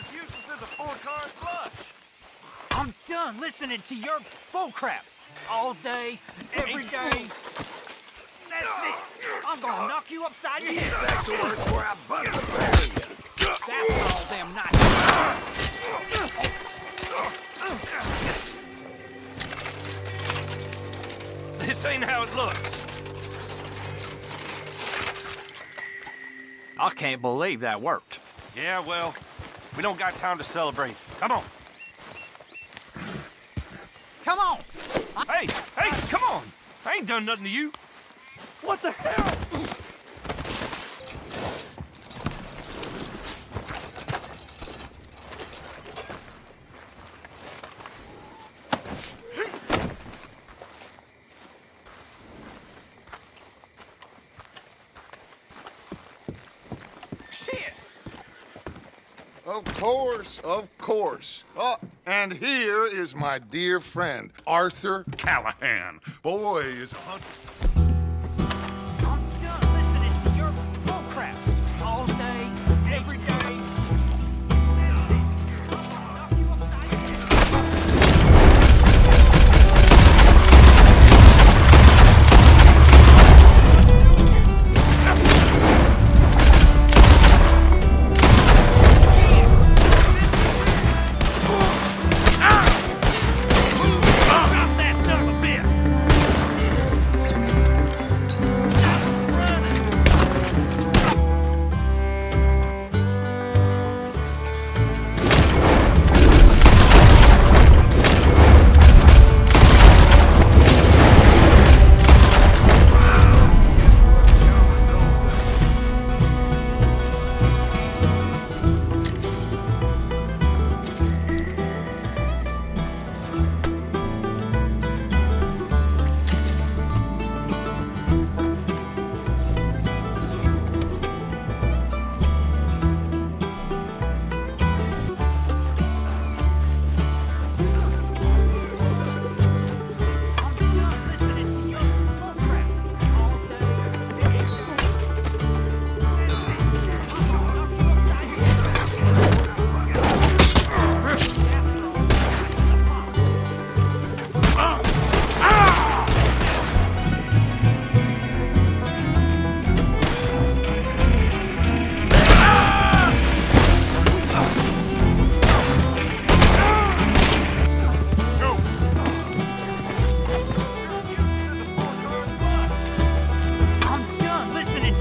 as useless as a four-card flush. I'm done listening to your bullcrap. All day, every day. That's it. I'm gonna knock you upside your head. Back to work before I bust the of you. That's all them nights. This ain't how it looks. I can't believe that worked. Yeah, well, we don't got time to celebrate. Come on. Come on. Hey, hey, come on. I ain't done nothing to you. What the hell? Of course, of course. Oh, and here is my dear friend, Arthur Callahan. Boy, is hunt. I'm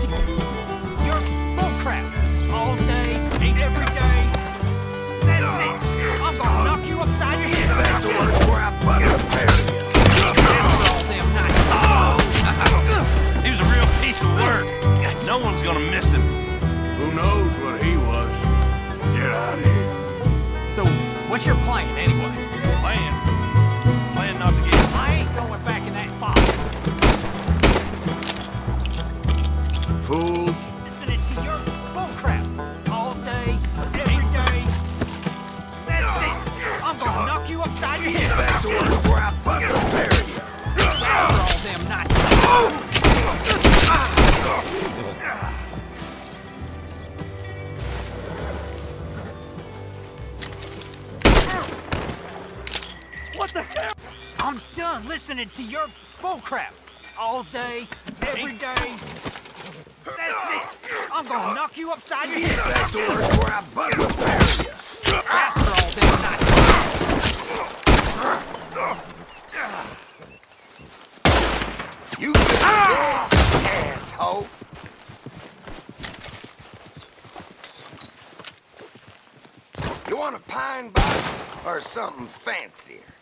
done listening to your bullcrap. All day, every day. That's it. I'm gonna knock you upside your head. Back to work before I bust the pair of you. After all them nights. He was a real piece of work. No one's gonna miss him. Who knows what he was? Get out of here. So, what's your plan anyway? Listening to your bullcrap. All day, every day. That's it. I'm gonna knock you upside your head. To work before I bust the you. After all them nights. You ah! asshole. You want a pine box or something fancier?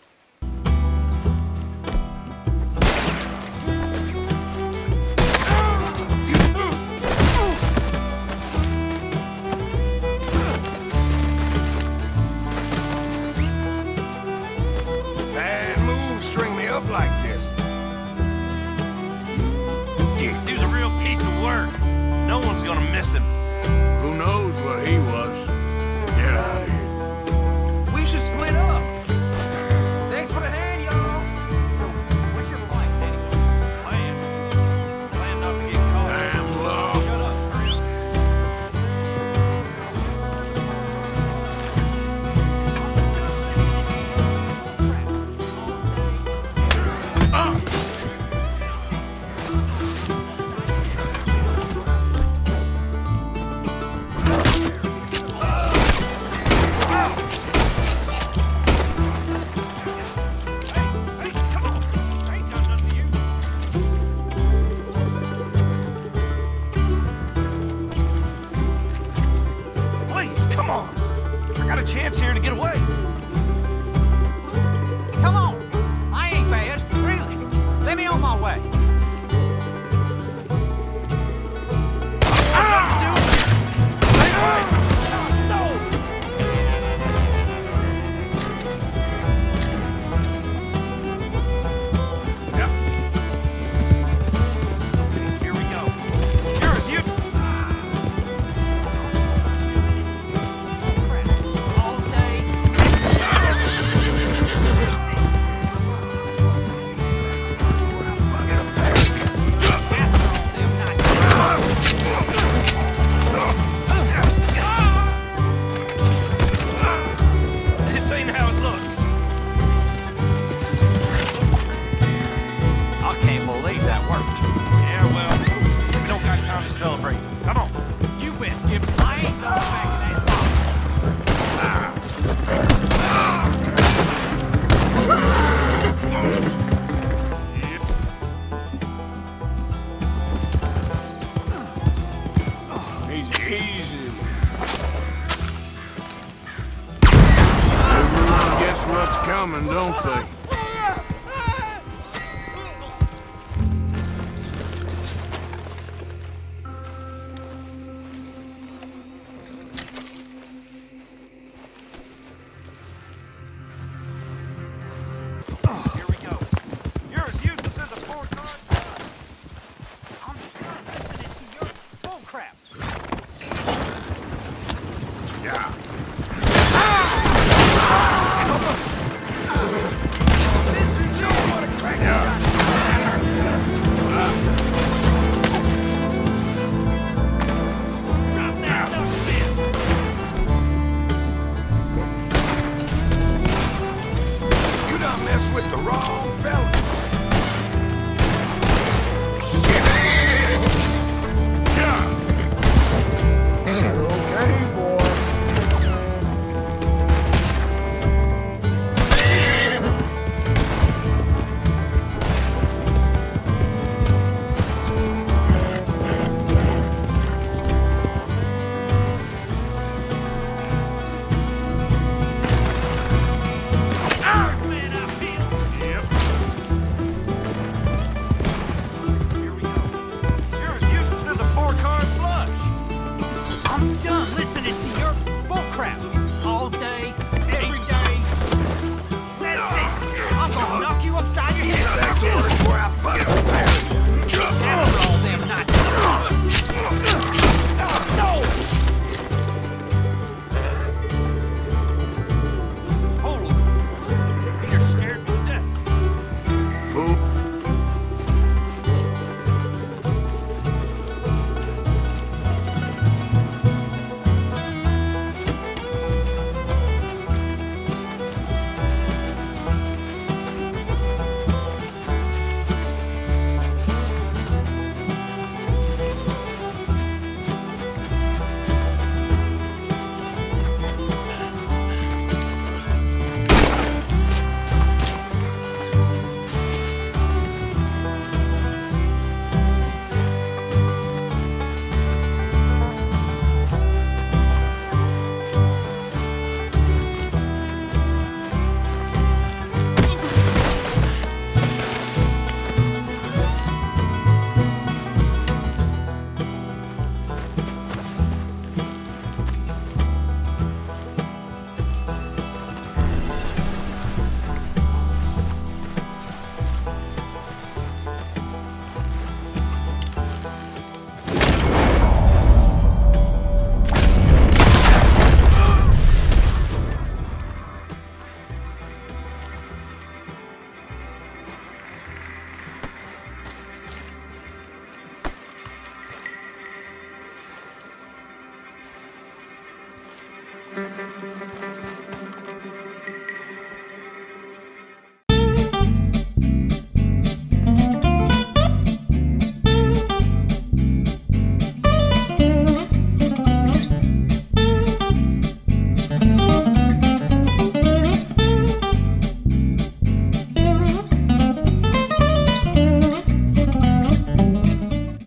Gonna miss him. Who knows where he was?